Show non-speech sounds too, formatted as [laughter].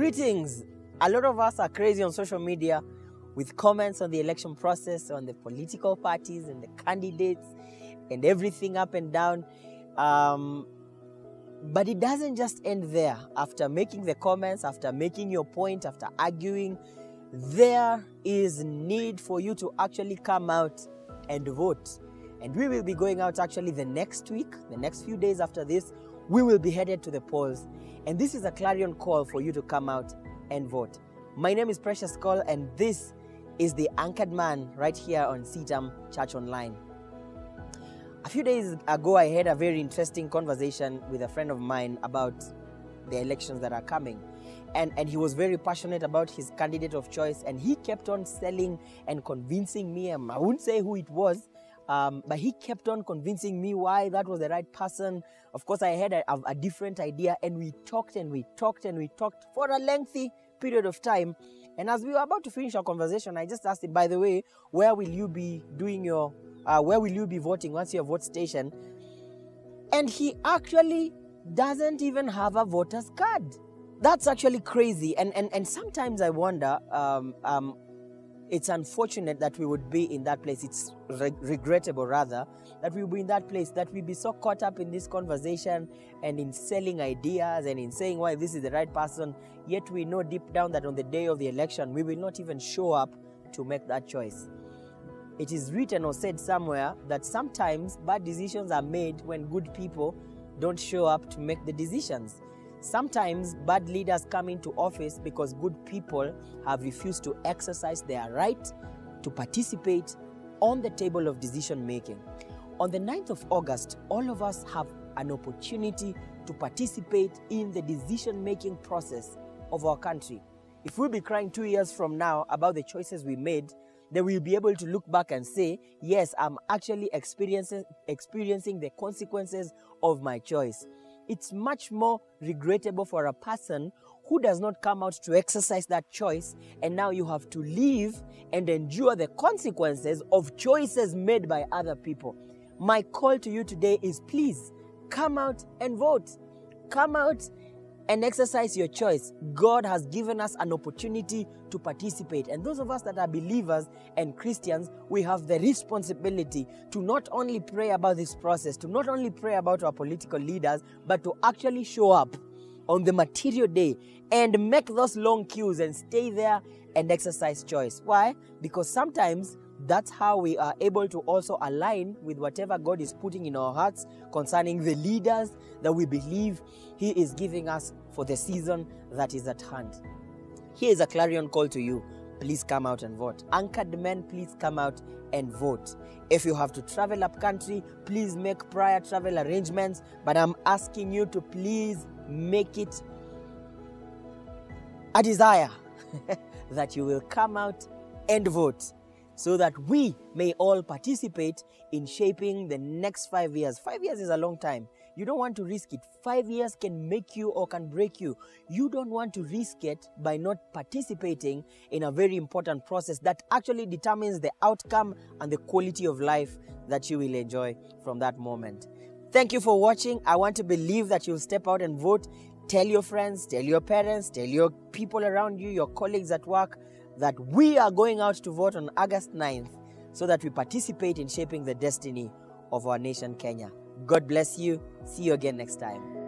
Greetings. A lot of us are crazy on social media with comments on the election process, on the political parties and the candidates and everything up and down. Um, but it doesn't just end there. After making the comments, after making your point, after arguing, there is need for you to actually come out and vote. And we will be going out actually the next week, the next few days after this, we will be headed to the polls. And this is a clarion call for you to come out and vote. My name is Precious Call, and this is the Anchored Man right here on CITAM Church Online. A few days ago, I had a very interesting conversation with a friend of mine about the elections that are coming. And, and he was very passionate about his candidate of choice, and he kept on selling and convincing me. And I wouldn't say who it was, um, but he kept on convincing me why that was the right person. Of course, I had a, a, different idea, and we talked and we talked and we talked for a lengthy period of time. And as we were about to finish our conversation, I just asked him, by the way, where will you be doing your, uh, where will you be voting once your vote station? And he actually doesn't even have a voter's card. That's actually crazy. And, and, and sometimes I wonder, um, um, it's unfortunate that we would be in that place. It's re- regrettable, rather, that we would be in that place, that we be so caught up in this conversation and in selling ideas and in saying why this is the right person. Yet we know deep down that on the day of the election, we will not even show up to make that choice. It is written or said somewhere that sometimes bad decisions are made when good people don't show up to make the decisions. Sometimes bad leaders come into office because good people have refused to exercise their right to participate on the table of decision making. On the 9th of August, all of us have an opportunity to participate in the decision making process of our country. If we'll be crying two years from now about the choices we made, then we'll be able to look back and say, yes, I'm actually experiencing, experiencing the consequences of my choice it's much more regrettable for a person who does not come out to exercise that choice, and now you have to live and endure the consequences of choices made by other people. My call to you today is please come out and vote. Come out and exercise your choice. God has given us an opportunity to participate. And those of us that are believers and Christians, we have the responsibility to not only pray about this process, to not only pray about our political leaders, but to actually show up on the material day and make those long queues and stay there and exercise choice. Why? Because sometimes that's how we are able to also align with whatever God is putting in our hearts concerning the leaders that we believe He is giving us for the season that is at hand. Here is a clarion call to you. Please come out and vote. Anchored men, please come out and vote. If you have to travel up country, please make prior travel arrangements. But I'm asking you to please make it a desire [laughs] that you will come out and vote so that we may all participate in shaping the next five years. Five years is a long time. You don't want to risk it. Five years can make you or can break you. You don't want to risk it by not participating in a very important process that actually determines the outcome and the quality of life that you will enjoy from that moment. Thank you for watching. I want to believe that you'll step out and vote. Tell your friends, tell your parents, tell your people around you, your colleagues at work that we are going out to vote on August 9th so that we participate in shaping the destiny of our nation, Kenya. God bless you. See you again next time.